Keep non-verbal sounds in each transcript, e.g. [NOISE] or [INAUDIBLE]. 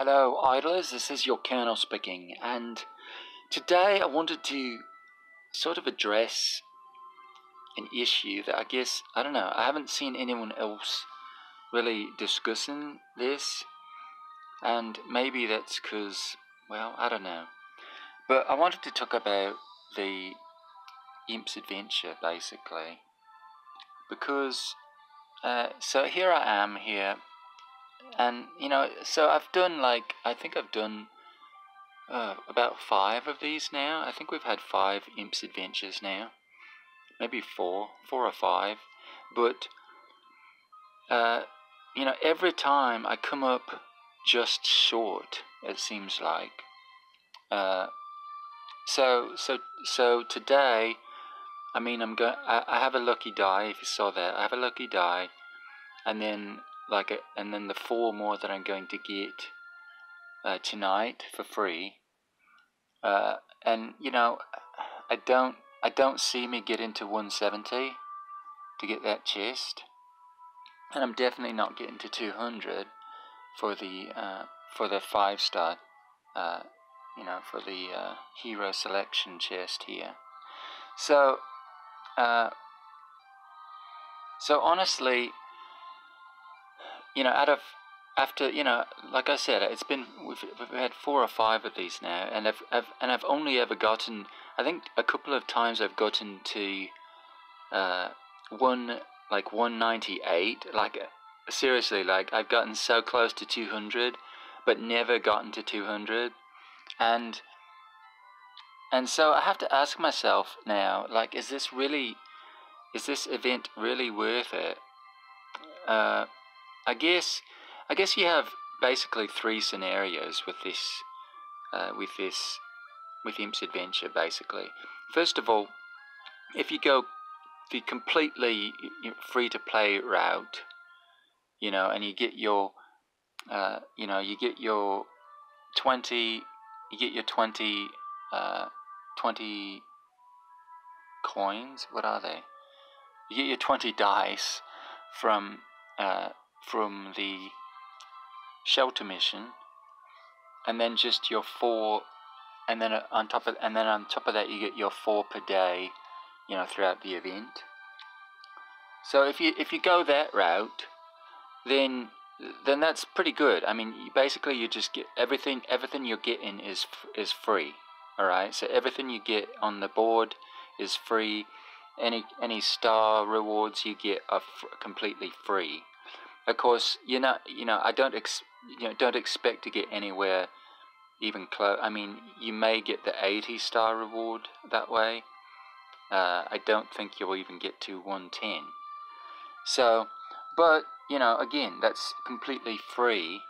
Hello, idlers. This is your Colonel speaking, and today I wanted to sort of address an issue that I guess I don't know. I haven't seen anyone else really discussing this, and maybe that's because, well, I don't know. But I wanted to talk about the Imp's adventure, basically, because uh, so here I am here and you know so i've done like i think i've done uh, about five of these now. I think we've had five imps adventures now. Maybe four four or five. But uh, you know every time i come up just short it seems like. Uh, so so so today i mean i'm going I, I have a lucky die if you saw that. I have a lucky die. And then like a, and then the four more that I'm going to get uh, tonight for free. Uh, and you know, I don't I don't see me getting to 170 to get that chest, and I'm definitely not getting to 200 for the uh, for the five star. Uh, you know, for the uh, hero selection chest here. So, uh, so honestly, you know, out of after you know, like I said, it's been we've, we've had four or five of these now, and I've, I've and I've only ever gotten, I think, a couple of times I've gotten to uh, one like one ninety eight, like seriously, like I've gotten so close to two hundred, but never gotten to two hundred, and and so I have to ask myself now, like, is this really, is this event really worth it? Uh, I guess I guess you have basically three scenarios with this uh, with this with Imp's adventure. Basically, first of all, if you go the completely free to play route, you know, and you get your uh, you know you get your twenty you get your 20, uh, 20 coins. What are they? You get your 20 dice from uh, from the shelter mission, and then just your four, and then uh, on top of and then on top of that you get your four per day, you know, throughout the event. So if you if you go that route, then then that's pretty good. I mean, basically you just get everything everything you're getting is is free. All right, so everything you get on the board is free. Any any star rewards you get are completely free. Of course, you're not. You know, I don't. Ex, you know, don't expect to get anywhere even close. I mean, you may get the 80 star reward that way. Uh, I don't think you'll even get to 110. So, but you know, again, that's completely free.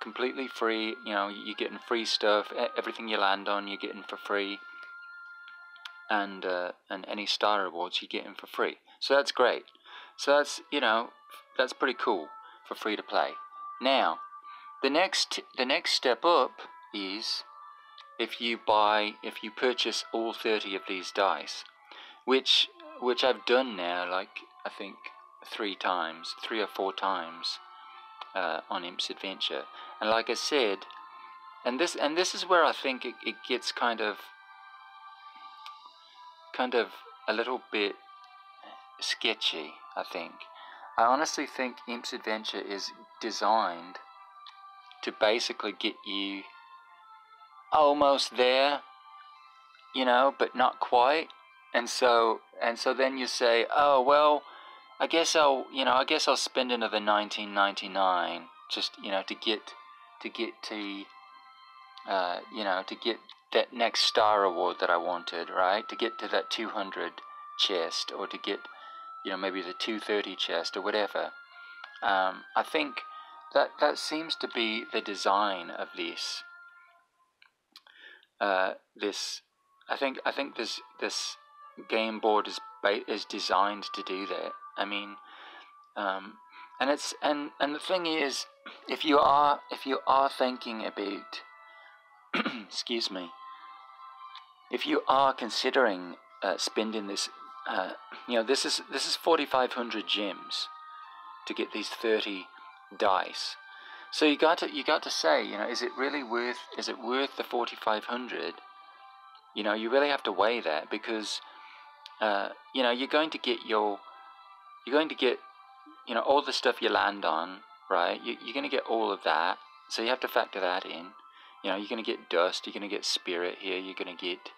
Completely free. You know, you're getting free stuff. Everything you land on, you're getting for free. And uh, and any star rewards, you're getting for free. So that's great. So that's you know that's pretty cool for free to play. Now, the next the next step up is if you buy if you purchase all 30 of these dice, which which I've done now like I think three times, three or four times uh, on Imp's Adventure. And like I said, and this and this is where I think it, it gets kind of kind of a little bit sketchy, I think. I honestly think Imp's Adventure is designed to basically get you almost there, you know, but not quite. And so and so then you say, "Oh, well, I guess I'll, you know, I guess I'll spend another 1999 just, you know, to get to get to uh, you know, to get that next star award that I wanted, right? To get to that 200 chest or to get you know, maybe the 230 chest or whatever. Um, I think that that seems to be the design of this. Uh, this, I think, I think this this game board is is designed to do that. I mean, um, and it's and and the thing is, if you are if you are thinking about, [CLEARS THROAT] excuse me, if you are considering uh, spending this uh, you know, this is this is 4,500 gems to get these 30 dice. So you got to you got to say, you know, is it really worth is it worth the forty five hundred? You know, you really have to weigh that because uh, you know you're going to get your you're going to get you know all the stuff you land on, right? You, you're going to get all of that, so you have to factor that in. You know, you're going to get dust, you're going to get spirit here, you're going to get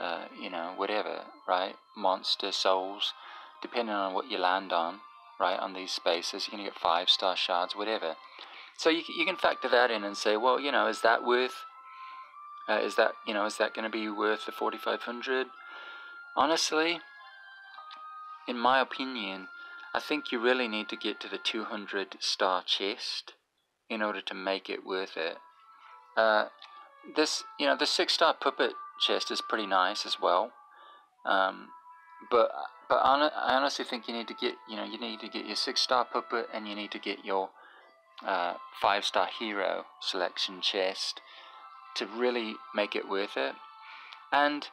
uh, you know whatever, right? Monster souls, depending on what you land on, right? On these spaces, going to get five star shards, whatever. So you you can factor that in and say, well, you know, is that worth uh, is that you know is that going to be worth the 4500? Honestly, in my opinion, I think you really need to get to the 200 star chest in order to make it worth it. Uh, this you know the six star puppet chest is pretty nice as well, um, but but I honestly think you need to get you know you need to get your six star puppet and you need to get your uh, five star hero selection chest to really make it worth it. And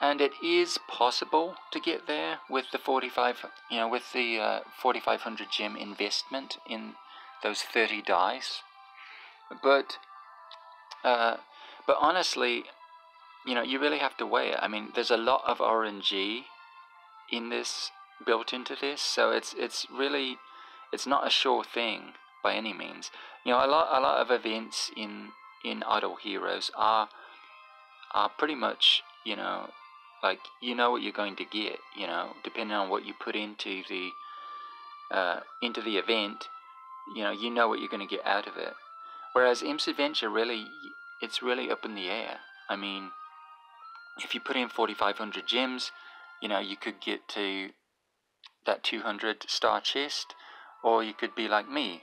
and it is possible to get there with the 45 you know with the uh, 4500 gem investment in those 30 dice but uh, but honestly you know you really have to weigh it. I mean there's a lot of rng in this built into this so it's it's really it's not a sure thing by any means. You know a lot a lot of events in in Idle Heroes are are pretty much you know like you know what you're going to get you know depending on what you put into the uh, into the event you know you know what you're going to get out of it. Whereas Imp's Adventure really it's really up in the air. I mean if you put in 4500 gems you know you could get to that 200 star chest or you could be like me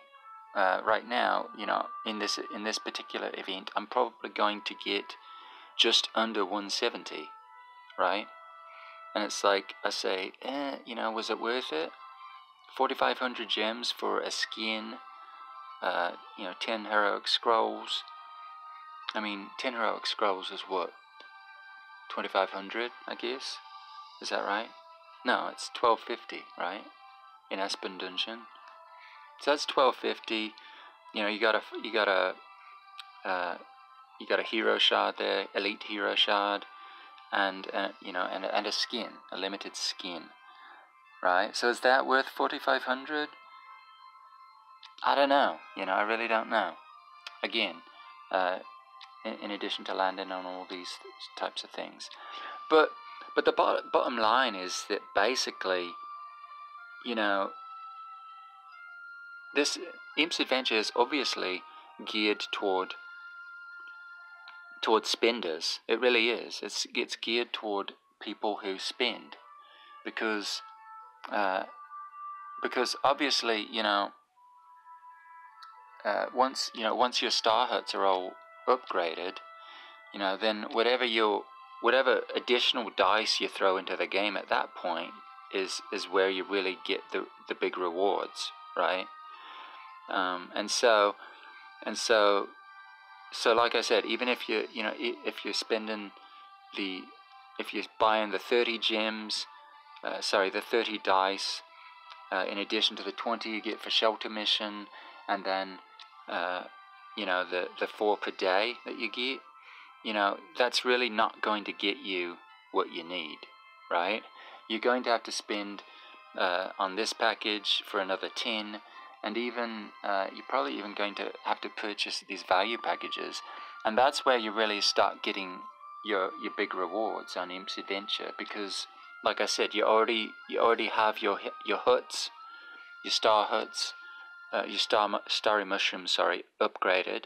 uh, right now, you know, in this in this particular event, I'm probably going to get just under 170, right? And it's like I say, eh, you know, was it worth it? 4,500 gems for a skin, uh, you know, 10 heroic scrolls. I mean, 10 heroic scrolls is what? 2,500, I guess? Is that right? No, it's 1250, right? In Aspen Dungeon. So that's twelve fifty. You know, you got a you got a uh, you got a hero shard there, elite hero shard, and uh, you know, and and a skin, a limited skin, right? So is that worth forty five hundred? I don't know. You know, I really don't know. Again, uh, in, in addition to landing on all these types of things, but but the bottom line is that basically, you know, this Imp's Adventure is obviously geared toward toward spenders. It really is. It's it's geared toward people who spend, because uh, because obviously you know uh, once you know once your star huts are all upgraded, you know then whatever your whatever additional dice you throw into the game at that point is is where you really get the the big rewards, right? Um, and so, and so, so like I said, even if you you know if you're spending the if you're buying the 30 gems, uh, sorry, the 30 dice, uh, in addition to the 20 you get for shelter mission, and then uh, you know the the four per day that you get, you know that's really not going to get you what you need, right? You're going to have to spend uh, on this package for another 10 and even uh, you're probably even going to have to purchase these value packages, and that's where you really start getting your your big rewards on Imp's Adventure because, like I said, you already you already have your your huts, your star huts, uh, your star starry mushroom, sorry, upgraded.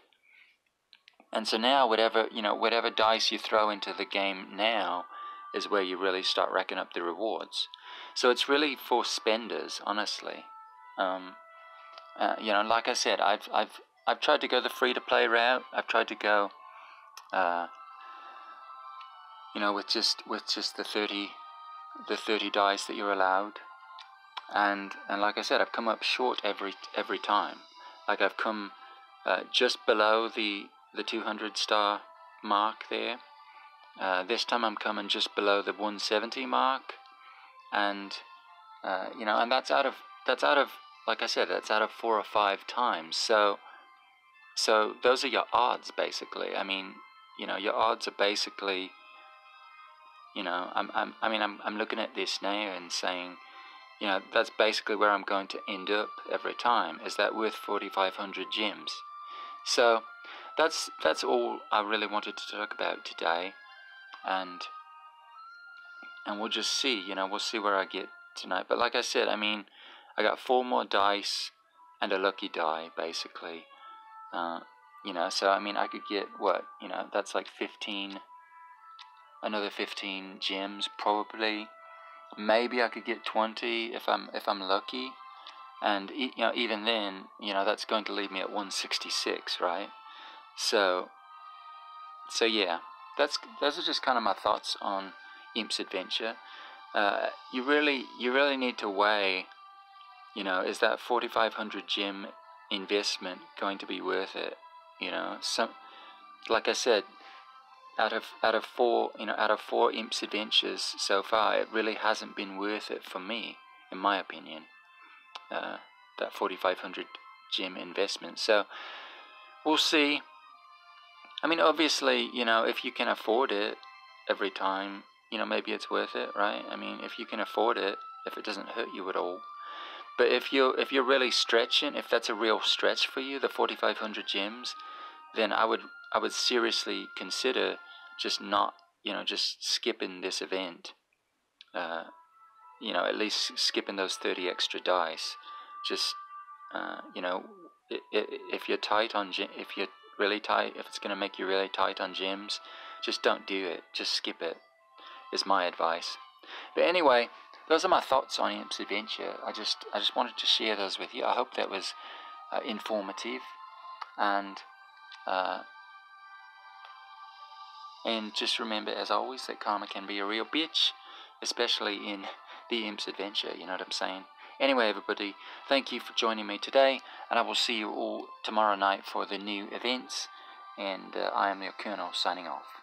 And so now, whatever you know, whatever dice you throw into the game now, is where you really start racking up the rewards. So it's really for spenders, honestly. Um, uh, you know, like I said, I've I've I've tried to go the free to play route. I've tried to go, uh, you know, with just with just the thirty, the thirty dice that you're allowed, and and like I said, I've come up short every every time. Like I've come uh, just below the the two hundred star mark there. Uh, this time I'm coming just below the 170 mark, and uh, you know, and that's out of that's out of like I said, that's out of four or five times. So, so those are your odds basically. I mean, you know, your odds are basically, you know, I'm, I'm I mean, I'm, I'm looking at this now and saying, you know, that's basically where I'm going to end up every time. Is that worth 4,500 gems? So that's that's all I really wanted to talk about today, and and we'll just see. You know, we'll see where I get tonight. But like I said, I mean, I got four more dice and a lucky die basically. Uh, you know, so I mean, I could get what you know. That's like 15, another 15 gems probably. Maybe I could get 20 if I'm if I'm lucky. And you know even then you know that's going to leave me at 166 right? So so yeah that's those are just kind of my thoughts on imp's adventure. Uh, you really you really need to weigh you know is that 4500 gem investment going to be worth it? You know some like i said out of out of four you know out of four imp's adventures so far it really hasn't been worth it for me in my opinion uh, that 4500 gem investment. So we'll see. I mean, obviously, you know, if you can afford it every time, you know, maybe it's worth it, right? I mean, if you can afford it, if it doesn't hurt you at all. But if you're if you're really stretching, if that's a real stretch for you, the 4500 gems, then I would I would seriously consider just not, you know, just skipping this event. Uh, you know, at least skipping those 30 extra dice. Just, uh, you know, if you're tight on, if you're really tight, if it's going to make you really tight on gems, just don't do it. Just skip it, is my advice. But anyway, those are my thoughts on Imp's Adventure. I just, I just wanted to share those with you. I hope that was uh, informative and uh, and just remember, as always, that karma can be a real bitch, especially in the Imp's adventure, you know what I'm saying? Anyway, everybody, thank you for joining me today, and I will see you all tomorrow night for the new events. And uh, I am your Colonel signing off.